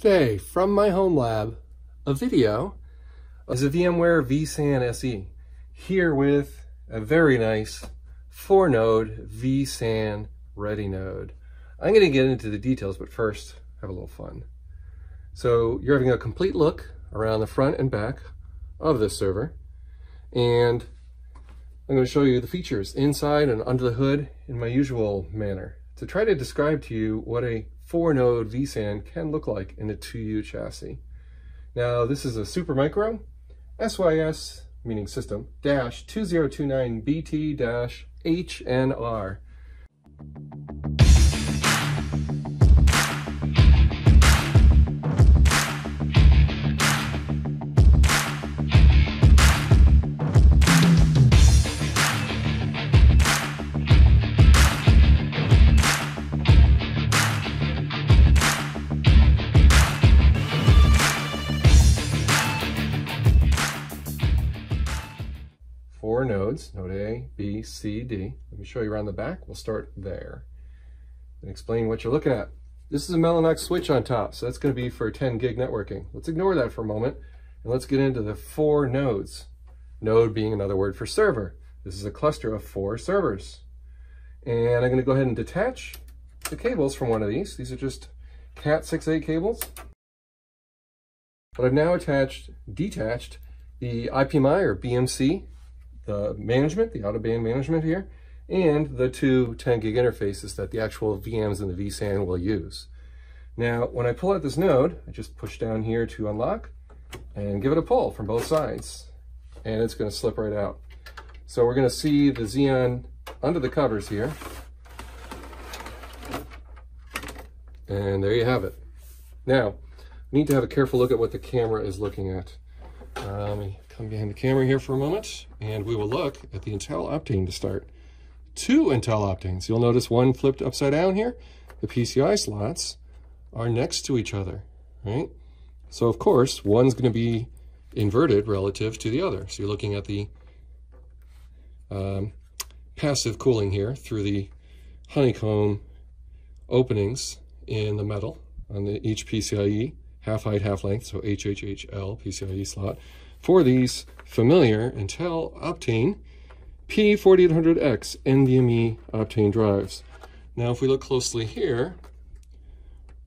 today from my home lab a video is a VMware vSAN SE here with a very nice four node vSAN ready node. I'm going to get into the details, but first have a little fun. So you're having a complete look around the front and back of this server and I'm going to show you the features inside and under the hood in my usual manner to try to describe to you what a four node vSAN can look like in a 2U chassis. Now this is a Supermicro SYS, meaning system, dash 2029BT dash HNR. Node A, B, C, D. Let me show you around the back. We'll start there and explain what you're looking at. This is a Mellanox switch on top, so that's going to be for 10 gig networking. Let's ignore that for a moment and let's get into the four nodes. Node being another word for server. This is a cluster of four servers. And I'm going to go ahead and detach the cables from one of these. These are just Cat6a cables. But I've now attached, detached the IPMI or BMC the management, the out-of-band management here, and the two 10 gig interfaces that the actual VMs and the vSAN will use. Now, when I pull out this node, I just push down here to unlock and give it a pull from both sides, and it's gonna slip right out. So we're gonna see the Xeon under the covers here. And there you have it. Now, we need to have a careful look at what the camera is looking at. Uh, let me come behind the camera here for a moment, and we will look at the Intel Optane to start. Two Intel Optanes. You'll notice one flipped upside down here. The PCI slots are next to each other, right? So of course, one's going to be inverted relative to the other. So you're looking at the um, passive cooling here through the honeycomb openings in the metal on the each PCIe, half height, half length, so HHHL PCIe slot for these familiar Intel Optane P4800X NVMe Optane drives. Now, if we look closely here,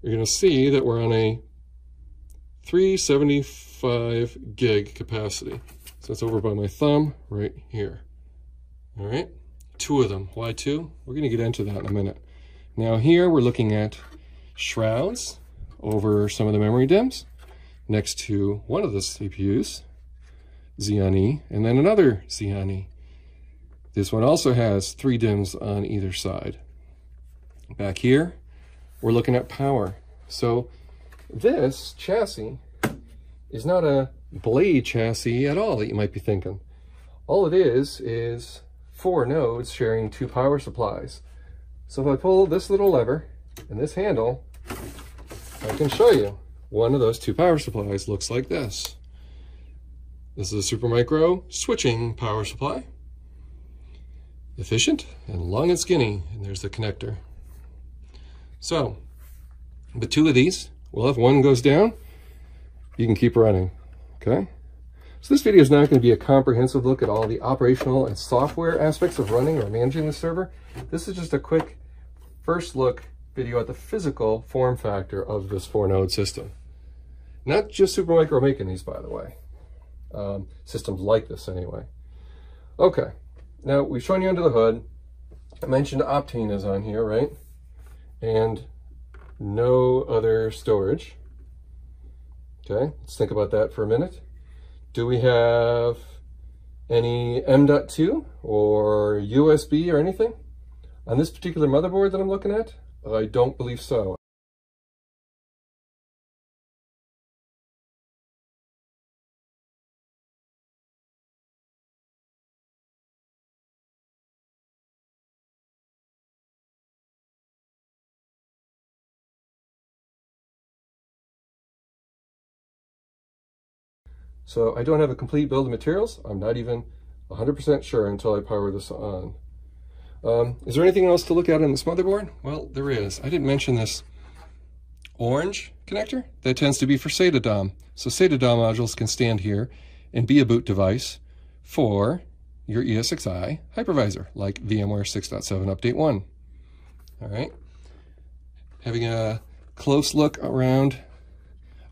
you're going to see that we're on a 375 gig capacity. So that's over by my thumb right here. All right, two of them. Why two? We're going to get into that in a minute. Now here we're looking at shrouds over some of the memory DIMMs next to one of the CPUs E, and then another E. This one also has three DIMMs on either side. Back here, we're looking at power. So this chassis is not a blade chassis at all that you might be thinking. All it is is four nodes sharing two power supplies. So if I pull this little lever and this handle, I can show you one of those two power supplies looks like this. This is a Supermicro switching power supply. Efficient and long and skinny, and there's the connector. So, the two of these, well, if one goes down, you can keep running, okay? So this video is not going to be a comprehensive look at all the operational and software aspects of running or managing the server. This is just a quick first look video at the physical form factor of this four node system. Not just Supermicro making these, by the way um, systems like this anyway. Okay, now we've shown you under the hood. I mentioned Optane is on here, right? And no other storage. Okay, let's think about that for a minute. Do we have any M.2 or USB or anything? On this particular motherboard that I'm looking at, I don't believe so. So I don't have a complete build of materials. I'm not even 100% sure until I power this on. Um, is there anything else to look at on this motherboard? Well, there is. I didn't mention this orange connector, that tends to be for SATA DOM. So SATA DOM modules can stand here and be a boot device for your ESXi hypervisor, like VMware 6.7 Update 1. All right. Having a close look around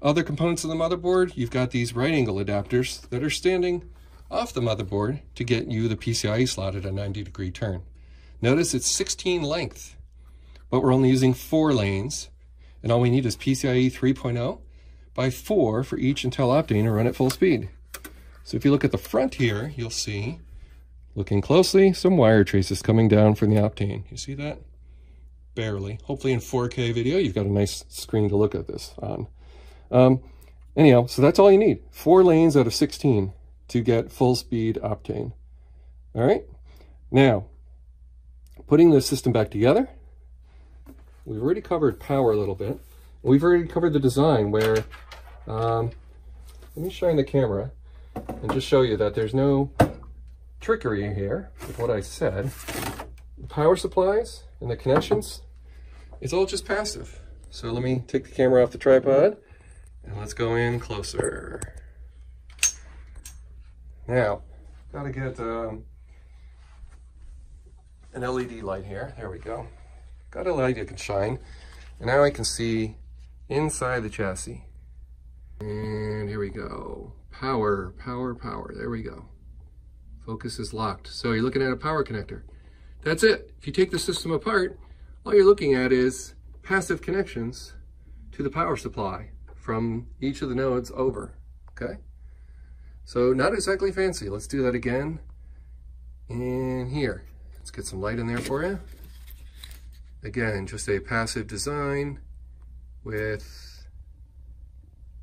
other components of the motherboard, you've got these right angle adapters that are standing off the motherboard to get you the PCIe slot at a 90 degree turn. Notice it's 16 length, but we're only using four lanes, and all we need is PCIe 3.0 by four for each Intel Optane to run at full speed. So if you look at the front here, you'll see, looking closely, some wire traces coming down from the Optane. You see that? Barely. Hopefully in 4K video, you've got a nice screen to look at this on. Um, anyhow, so that's all you need. Four lanes out of 16 to get full speed Optane. All right. Now, putting the system back together, we've already covered power a little bit. We've already covered the design where, um, let me shine the camera and just show you that there's no trickery here with what I said. The power supplies and the connections, it's all just passive. So let me take the camera off the tripod and let's go in closer. Now, gotta get um, an LED light here. There we go. Got a light that can shine. And now I can see inside the chassis. And here we go. Power, power, power. There we go. Focus is locked. So you're looking at a power connector. That's it. If you take the system apart, all you're looking at is passive connections to the power supply from each of the nodes over, okay? So not exactly fancy. Let's do that again. And here, let's get some light in there for you. Again, just a passive design with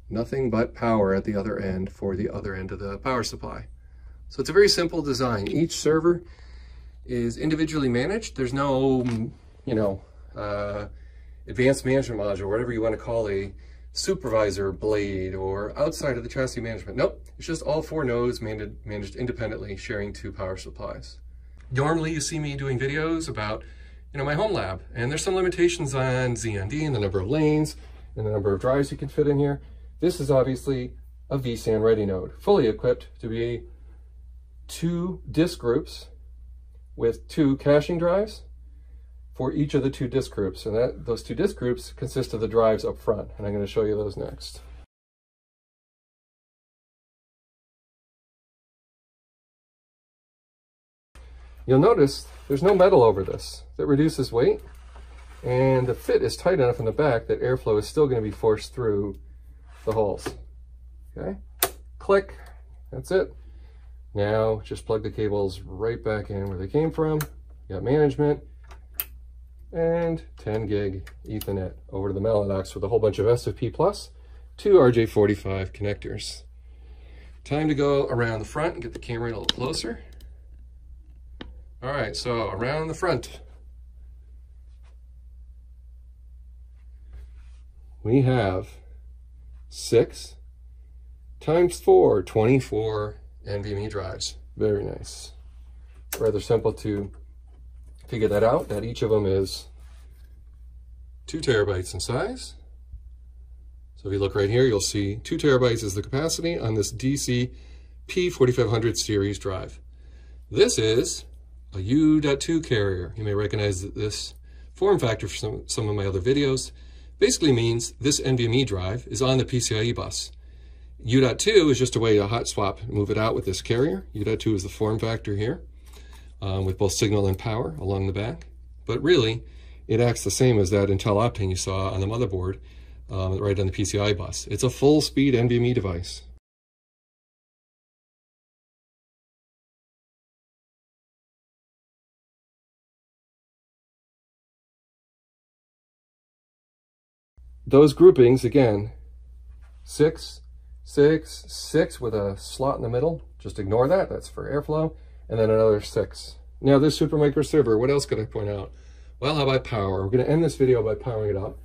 nothing but power at the other end for the other end of the power supply. So it's a very simple design. Each server is individually managed. There's no, you know, uh, advanced management module, whatever you want to call a supervisor blade or outside of the chassis management. Nope, it's just all four nodes managed, managed independently, sharing two power supplies. Normally you see me doing videos about you know, my home lab, and there's some limitations on Xeon D and the number of lanes and the number of drives you can fit in here. This is obviously a vSAN ready node, fully equipped to be two disk groups with two caching drives for each of the two disk groups. And that those two disk groups consist of the drives up front. And I'm going to show you those next. You'll notice there's no metal over this. That reduces weight. And the fit is tight enough in the back that airflow is still going to be forced through the holes. Okay, click, that's it. Now just plug the cables right back in where they came from. You got management, and 10 gig Ethernet over to the Mellanox with a whole bunch of SFP plus, two RJ45 connectors. Time to go around the front and get the camera a little closer. All right, so around the front, we have six times four, 24 NVMe drives. Very nice. Rather simple to figure that out, that each of them is two terabytes in size. So if you look right here, you'll see two terabytes is the capacity on this DC P4500 series drive. This is a U.2 carrier. You may recognize this form factor from some, some of my other videos. Basically means this NVMe drive is on the PCIe bus. U.2 is just a way to hot swap, and move it out with this carrier. U.2 is the form factor here um, with both signal and power along the back. But really, it acts the same as that Intel Optane you saw on the motherboard um, right on the PCI bus. It's a full-speed NVMe device. Those groupings, again, six, six, six with a slot in the middle. Just ignore that. That's for airflow and then another six. Now this Supermicro server, what else could I point out? Well, how about power? We're gonna end this video by powering it up.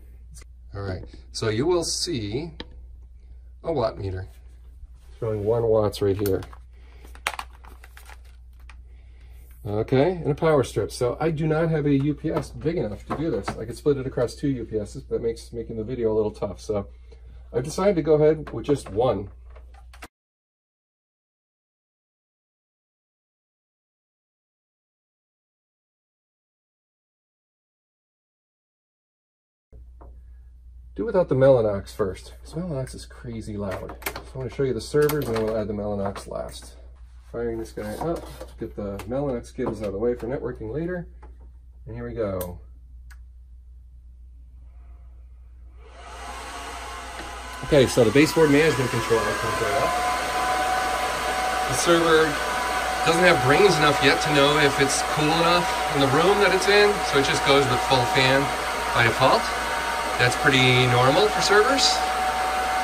All right, so you will see a watt meter showing one watts right here. Okay, and a power strip. So I do not have a UPS big enough to do this. I could split it across two UPSs, but that makes making the video a little tough. So I've decided to go ahead with just one. Do without the Mellanox first, because Mellanox is crazy loud. So I want to show you the servers and then we'll add the Mellanox last. Firing this guy up, get the Mellanox cables out of the way for networking later. And here we go. Okay, so the baseboard management controller comes right up. The server doesn't have brains enough yet to know if it's cool enough in the room that it's in, so it just goes with full fan by default. That's pretty normal for servers.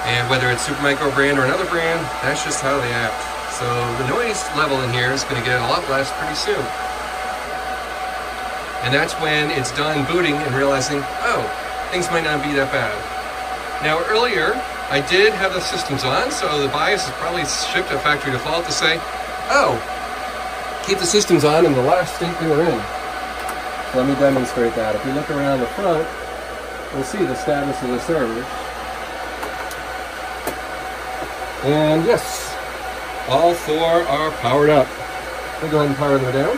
And whether it's Supermicro brand or another brand, that's just how they act. So the noise level in here is going to get a lot less pretty soon. And that's when it's done booting and realizing, oh, things might not be that bad. Now earlier, I did have the systems on, so the BIOS is probably shipped at factory default to say, oh, keep the systems on in the last state they were in. Let me demonstrate that. If you look around the front, we'll see the status of the server. And yes, all four are powered up. I'll go ahead and power them down.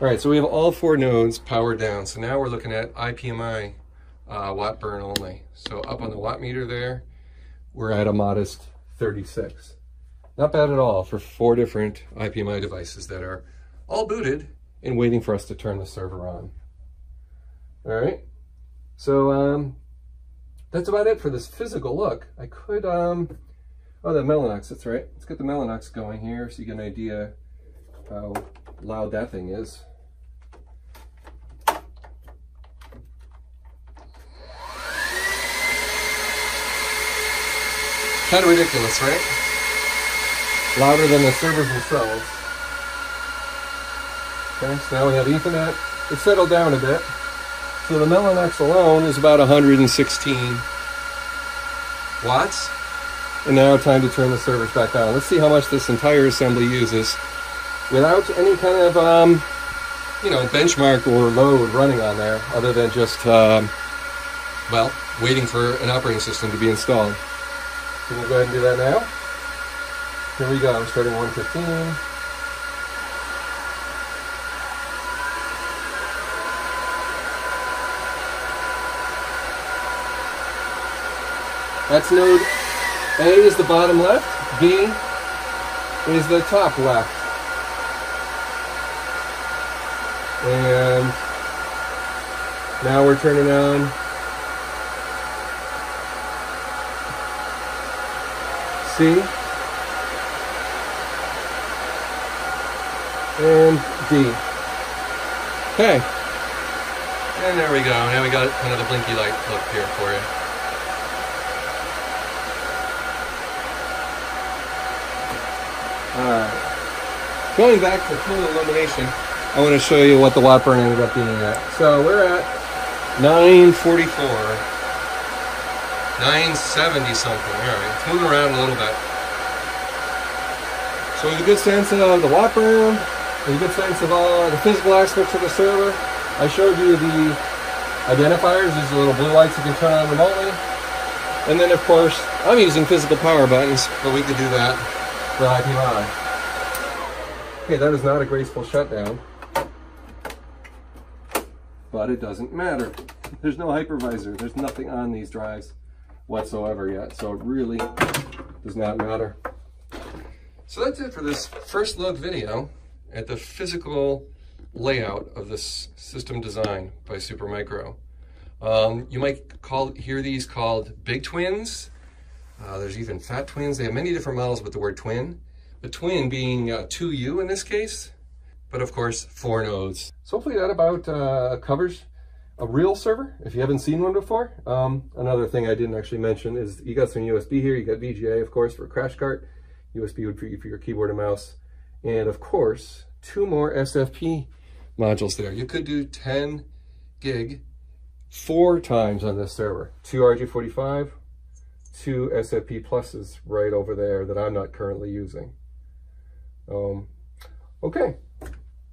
All right, so we have all four nodes powered down. So now we're looking at IPMI uh, watt burn only. So up on the watt meter there, we're at a modest 36. Not bad at all for four different IPMI devices that are all booted and waiting for us to turn the server on. All right, so um, that's about it for this physical look. I could, um, oh, the Mellanox, that's right. Let's get the Mellanox going here so you get an idea how loud that thing is. Kind of ridiculous, right? Louder than the servers themselves. Okay, so now we have Ethernet. It's settled down a bit. So the Mellanox alone is about 116 watts. And now time to turn the servers back on. Let's see how much this entire assembly uses without any kind of, um, you know, benchmark or load running on there other than just, um, well, waiting for an operating system to be installed. So we'll go ahead and do that now. Here we go, starting 115. That's node A is the bottom left, B is the top left. And now we're turning on C and D. Okay. And there we go. Now we got another blinky light look here for you. Alright. Going back to full illumination, I want to show you what the watt burn ended up being at. So we're at 944. 970 something. All right, it's moving around a little bit. So we have a good sense of the burn, we have a good sense of all the physical aspects of the server. I showed you the identifiers, these are little blue lights you can turn on remotely. And then of course, I'm using physical power buttons, but we could do that for IPMI. Okay, that is not a graceful shutdown, but it doesn't matter. There's no hypervisor, there's nothing on these drives whatsoever yet. So it really does not matter. So that's it for this first look video at the physical layout of this system design by Supermicro. Um, you might call hear these called BigTwins. Uh, there's even FatTwins. They have many different models with the word twin. The twin being uh, 2U in this case, but of course, four nodes. So hopefully that about uh, covers a real server if you haven't seen one before. Um, another thing I didn't actually mention is you got some USB here. You got VGA, of course, for a crash cart. USB would be for your keyboard and mouse. And of course, two more SFP modules there. You could do 10 gig four times on this server. Two RJ45, two SFP pluses right over there that I'm not currently using. Um, okay,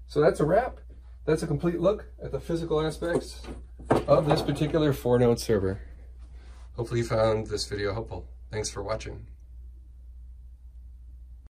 so that's a wrap. That's a complete look at the physical aspects of this particular four node server. Hopefully you found this video helpful. Thanks for watching.